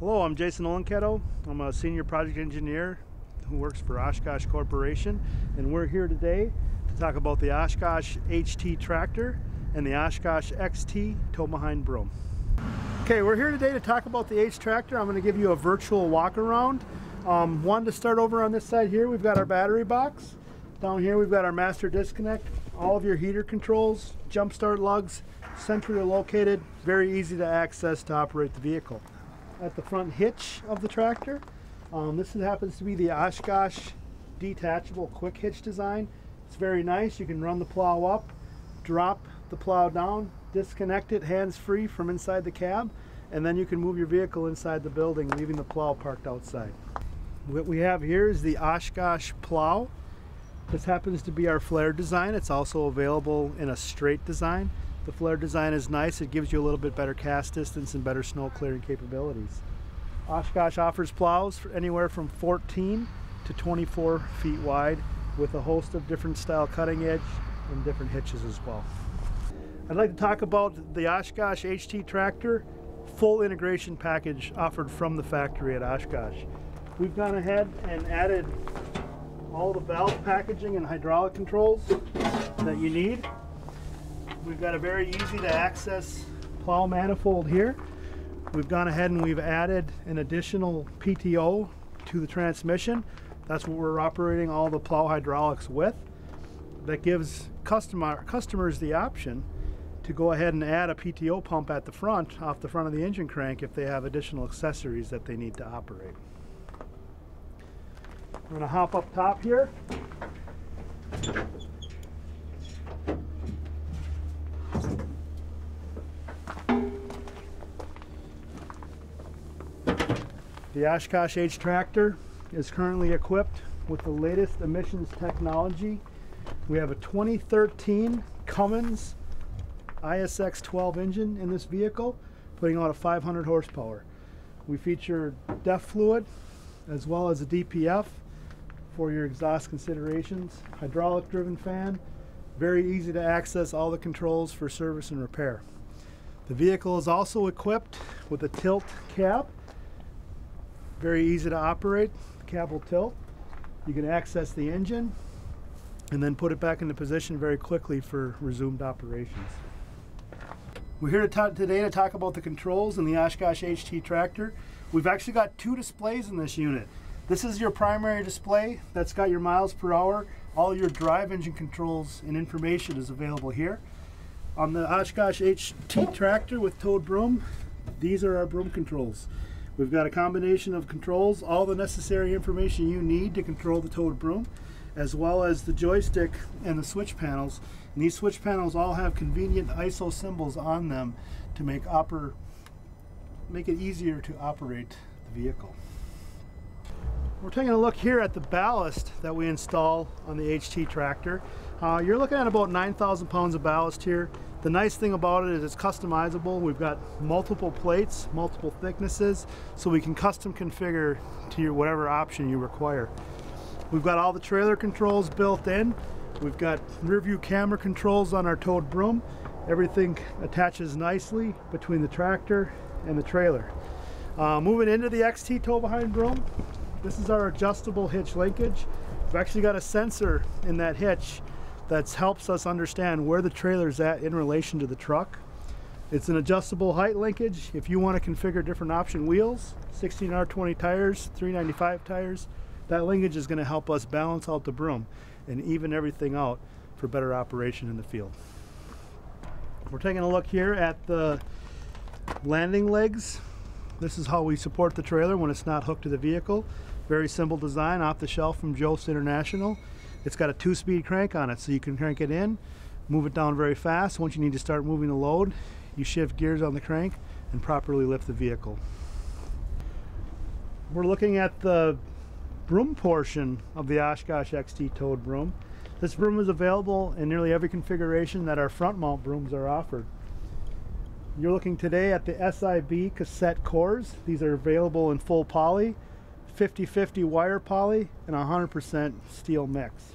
Hello, I'm Jason Olenketo. I'm a senior project engineer who works for Oshkosh Corporation, and we're here today to talk about the Oshkosh HT tractor and the Oshkosh XT tow behind broom. Okay, we're here today to talk about the HT tractor. I'm going to give you a virtual walk around. Um, one to start over on this side here, we've got our battery box. Down here we've got our master disconnect, all of your heater controls, jump start lugs, centrally located, very easy to access to operate the vehicle at the front hitch of the tractor. Um, this happens to be the Oshkosh detachable quick hitch design. It's very nice. You can run the plow up, drop the plow down, disconnect it hands-free from inside the cab, and then you can move your vehicle inside the building, leaving the plow parked outside. What we have here is the Oshkosh plow. This happens to be our flare design. It's also available in a straight design. The flare design is nice. It gives you a little bit better cast distance and better snow clearing capabilities. Oshkosh offers plows for anywhere from 14 to 24 feet wide with a host of different style cutting edge and different hitches as well. I'd like to talk about the Oshkosh HT tractor full integration package offered from the factory at Oshkosh. We've gone ahead and added all the valve packaging and hydraulic controls that you need We've got a very easy to access plow manifold here. We've gone ahead and we've added an additional PTO to the transmission. That's what we're operating all the plow hydraulics with. That gives customer, customers the option to go ahead and add a PTO pump at the front, off the front of the engine crank if they have additional accessories that they need to operate. I'm going to hop up top here. The Oshkosh HT tractor is currently equipped with the latest emissions technology. We have a 2013 Cummins ISX 12 engine in this vehicle, putting out a 500 horsepower. We feature DEF fluid as well as a DPF for your exhaust considerations, hydraulic driven fan, very easy to access all the controls for service and repair. The vehicle is also equipped with a tilt cab very easy to operate, cab will tilt. You can access the engine and then put it back into position very quickly for resumed operations. We're here to today to talk about the controls in the Oshkosh HT tractor. We've actually got two displays in this unit. This is your primary display that's got your miles per hour. All your drive engine controls and information is available here. On the Oshkosh HT tractor with towed broom, these are our broom controls. We've got a combination of controls, all the necessary information you need to control the towed broom, as well as the joystick and the switch panels. And these switch panels all have convenient ISO symbols on them to make oper make it easier to operate the vehicle. We're taking a look here at the ballast that we install on the HT tractor. Uh, you're looking at about 9,000 pounds of ballast here. The nice thing about it is it's customizable. We've got multiple plates, multiple thicknesses, so we can custom configure to your whatever option you require. We've got all the trailer controls built in. We've got rear view camera controls on our towed broom. Everything attaches nicely between the tractor and the trailer. Uh, moving into the XT tow behind broom, this is our adjustable hitch linkage. We've actually got a sensor in that hitch that helps us understand where the trailer is at in relation to the truck. It's an adjustable height linkage. If you want to configure different option wheels, 16R20 tires, 395 tires, that linkage is going to help us balance out the broom and even everything out for better operation in the field. We're taking a look here at the landing legs. This is how we support the trailer when it's not hooked to the vehicle. Very simple design off the shelf from Jost International. It's got a two-speed crank on it, so you can crank it in, move it down very fast. Once you need to start moving the load, you shift gears on the crank and properly lift the vehicle. We're looking at the broom portion of the Oshkosh XT towed broom. This broom is available in nearly every configuration that our front mount brooms are offered. You're looking today at the SIB cassette cores. These are available in full poly, 50-50 wire poly, and 100% steel mix.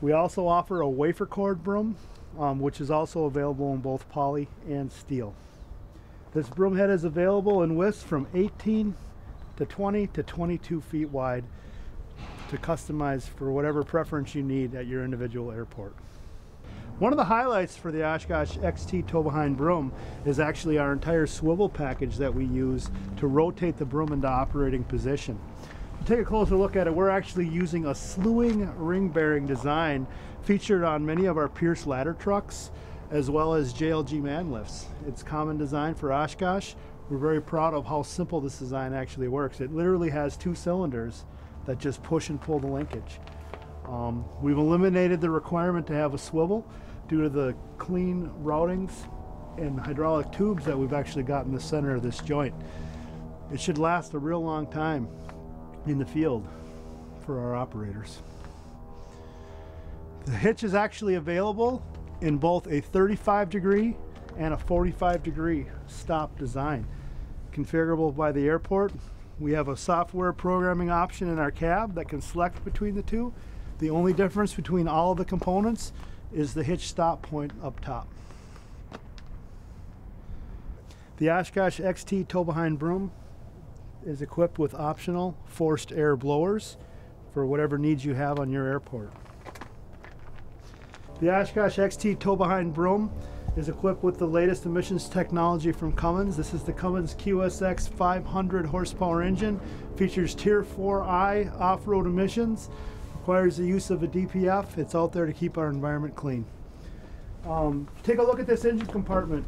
We also offer a wafer core broom, um, which is also available in both poly and steel. This broom head is available in widths from 18 to 20 to 22 feet wide to customize for whatever preference you need at your individual airport. One of the highlights for the Oshkosh XT tow behind broom is actually our entire swivel package that we use to rotate the broom into operating position. To take a closer look at it, we're actually using a slewing ring bearing design featured on many of our Pierce ladder trucks as well as JLG man lifts. It's common design for Oshkosh. We're very proud of how simple this design actually works. It literally has two cylinders that just push and pull the linkage. Um, we've eliminated the requirement to have a swivel due to the clean routings and hydraulic tubes that we've actually got in the center of this joint. It should last a real long time in the field for our operators. The hitch is actually available in both a 35 degree and a 45 degree stop design. Configurable by the airport. We have a software programming option in our cab that can select between the two the only difference between all of the components is the hitch stop point up top. The Oshkosh XT tow behind broom is equipped with optional forced air blowers for whatever needs you have on your airport. The Oshkosh XT tow behind broom is equipped with the latest emissions technology from Cummins. This is the Cummins QSX 500 horsepower engine, features Tier 4i off-road emissions, requires the use of a DPF. It's out there to keep our environment clean. Um, take a look at this engine compartment.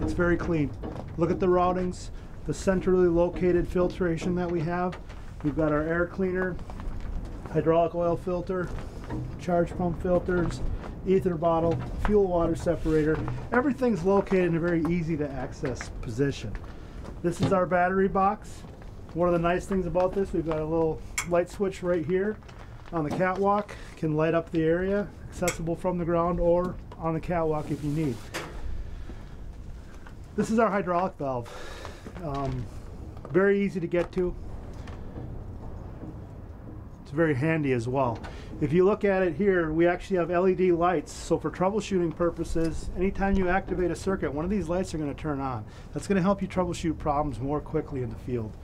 It's very clean. Look at the routings, the centrally located filtration that we have. We've got our air cleaner, hydraulic oil filter, charge pump filters, ether bottle, fuel water separator. Everything's located in a very easy to access position. This is our battery box. One of the nice things about this, we've got a little light switch right here on the catwalk can light up the area, accessible from the ground or on the catwalk if you need. This is our hydraulic valve. Um, very easy to get to. It's very handy as well. If you look at it here, we actually have LED lights. So for troubleshooting purposes, anytime you activate a circuit, one of these lights are going to turn on. That's going to help you troubleshoot problems more quickly in the field.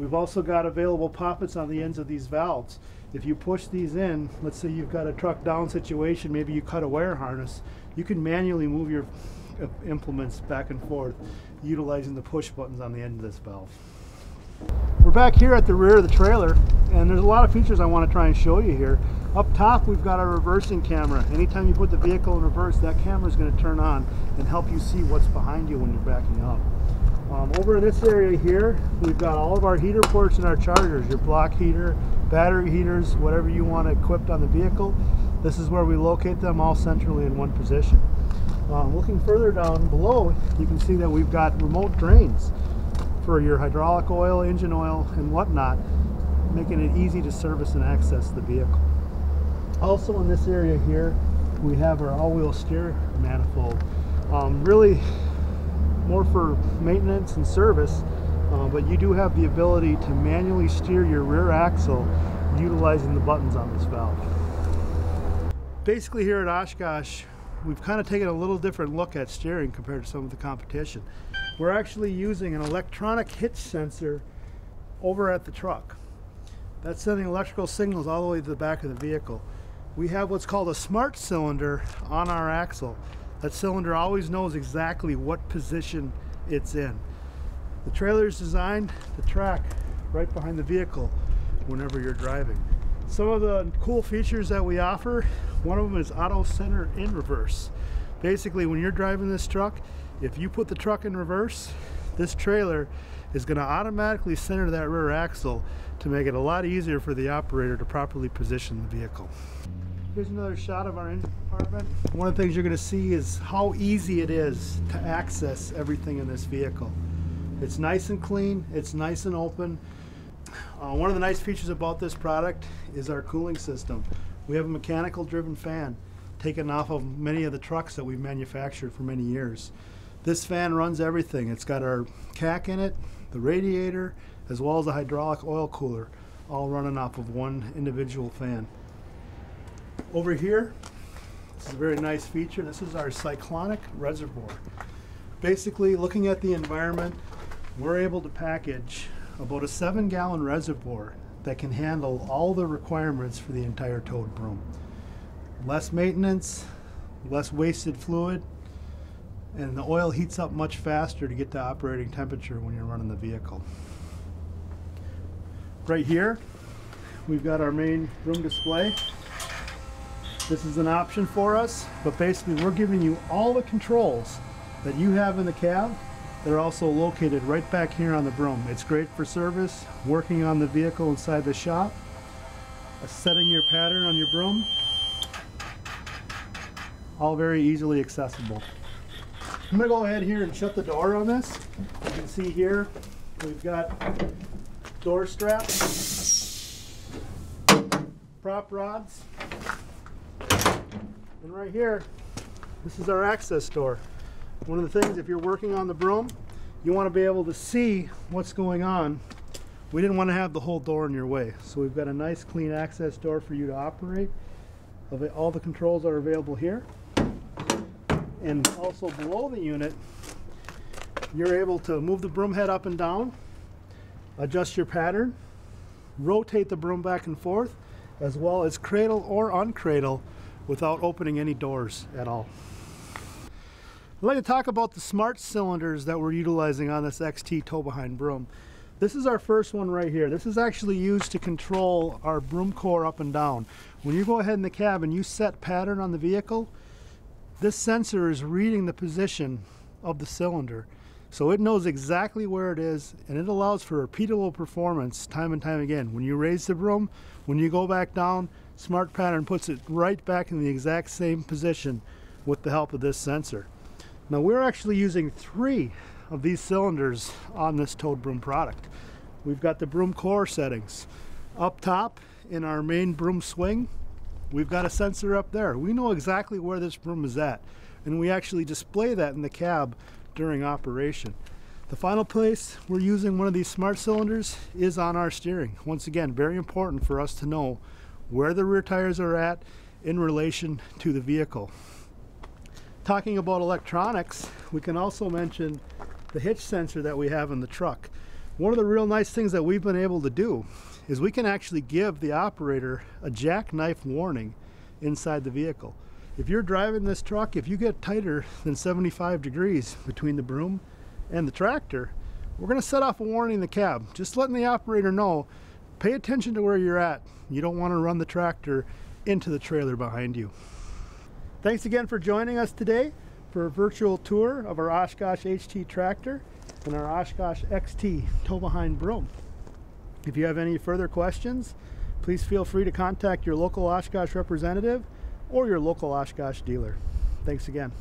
We've also got available poppets on the ends of these valves. If you push these in, let's say you've got a truck down situation, maybe you cut a wire harness, you can manually move your implements back and forth utilizing the push buttons on the end of this valve. We're back here at the rear of the trailer and there's a lot of features I want to try and show you here. Up top we've got our reversing camera. Anytime you put the vehicle in reverse that camera is going to turn on and help you see what's behind you when you're backing up. Um, over in this area here, we've got all of our heater ports and our chargers, your block heater, battery heaters, whatever you want equipped on the vehicle. This is where we locate them all centrally in one position. Um, looking further down below, you can see that we've got remote drains for your hydraulic oil, engine oil, and whatnot, making it easy to service and access the vehicle. Also in this area here, we have our all-wheel steer manifold. Um, really more for maintenance and service, uh, but you do have the ability to manually steer your rear axle utilizing the buttons on this valve. Basically here at Oshkosh, we've kind of taken a little different look at steering compared to some of the competition. We're actually using an electronic hitch sensor over at the truck. That's sending electrical signals all the way to the back of the vehicle. We have what's called a smart cylinder on our axle. That cylinder always knows exactly what position it's in. The trailer is designed to track right behind the vehicle whenever you're driving. Some of the cool features that we offer, one of them is auto center in reverse. Basically, when you're driving this truck, if you put the truck in reverse, this trailer is going to automatically center that rear axle to make it a lot easier for the operator to properly position the vehicle. Here's another shot of our engine compartment. One of the things you're going to see is how easy it is to access everything in this vehicle. It's nice and clean, it's nice and open. Uh, one of the nice features about this product is our cooling system. We have a mechanical driven fan taken off of many of the trucks that we've manufactured for many years. This fan runs everything. It's got our CAC in it, the radiator, as well as a hydraulic oil cooler, all running off of one individual fan. Over here, this is a very nice feature. This is our cyclonic reservoir. basically looking at the environment, we're able to package about a seven gallon reservoir that can handle all the requirements for the entire towed broom. Less maintenance, less wasted fluid, and the oil heats up much faster to get to operating temperature when you're running the vehicle. Right here, we've got our main broom display. This is an option for us, but basically we're giving you all the controls that you have in the cab. They're also located right back here on the broom. It's great for service, working on the vehicle inside the shop, uh, setting your pattern on your broom, all very easily accessible. I'm gonna go ahead here and shut the door on this. You can see here, we've got door straps, prop rods, and right here, this is our access door. One of the things, if you're working on the broom, you want to be able to see what's going on. We didn't want to have the whole door in your way. So we've got a nice clean access door for you to operate. All the controls are available here. And also below the unit, you're able to move the broom head up and down, adjust your pattern, rotate the broom back and forth, as well as cradle or uncradle without opening any doors at all. I'd like to talk about the smart cylinders that we're utilizing on this XT tow behind broom. This is our first one right here. This is actually used to control our broom core up and down. When you go ahead in the cab and you set pattern on the vehicle, this sensor is reading the position of the cylinder. So it knows exactly where it is and it allows for repeatable performance time and time again. When you raise the broom, when you go back down, Smart Pattern puts it right back in the exact same position with the help of this sensor. Now we're actually using three of these cylinders on this Towed broom product. We've got the broom core settings. Up top in our main broom swing, we've got a sensor up there. We know exactly where this broom is at and we actually display that in the cab during operation. The final place we're using one of these smart cylinders is on our steering. Once again, very important for us to know where the rear tires are at in relation to the vehicle. Talking about electronics, we can also mention the hitch sensor that we have in the truck. One of the real nice things that we've been able to do is we can actually give the operator a jackknife warning inside the vehicle. If you're driving this truck, if you get tighter than 75 degrees between the broom and the tractor, we're going to set off a warning in the cab, just letting the operator know, pay attention to where you're at. You don't want to run the tractor into the trailer behind you. Thanks again for joining us today for a virtual tour of our Oshkosh HT tractor and our Oshkosh XT tow behind broom. If you have any further questions, please feel free to contact your local Oshkosh representative or your local Oshkosh dealer. Thanks again.